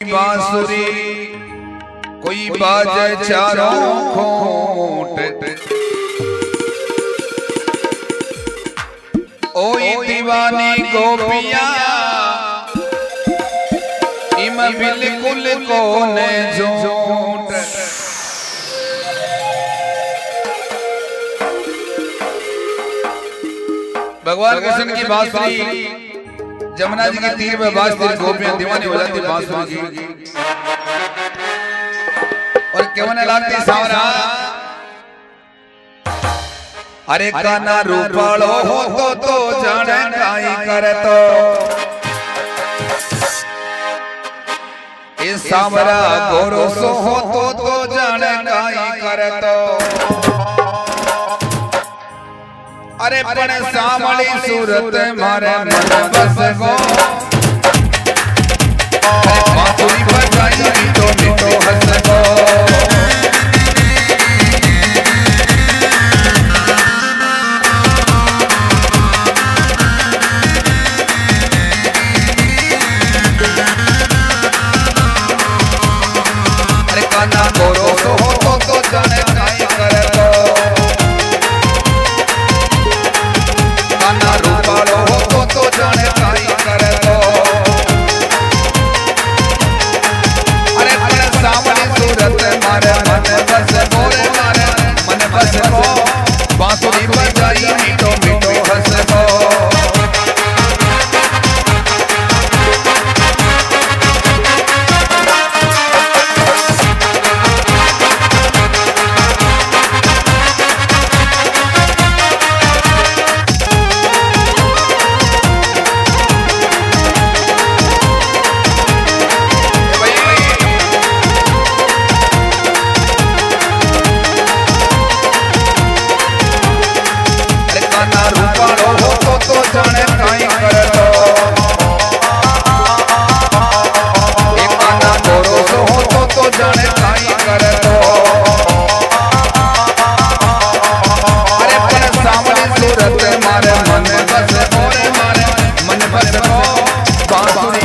बांसुरी कोई बाजे चारों खोट। ओई दीवानी गोपिया इम बिल्कुल कोने झूठ भगवान कृष्ण की बांसुरी जमुना जी के तीर में बांसुरी गोपियाँ दीवानी हो जाती बांसुरी की और केवन लागती सावरा? अरे काना रूपाळो होतो तो जाणे काय करतो। ए सावरा गोरो सो होतो तो जाणे काय करतो। अरे पण सामली सूरत मारे मन बस गो Bye. Bye.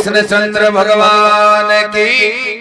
कृष्ण चंद्र भगवान की।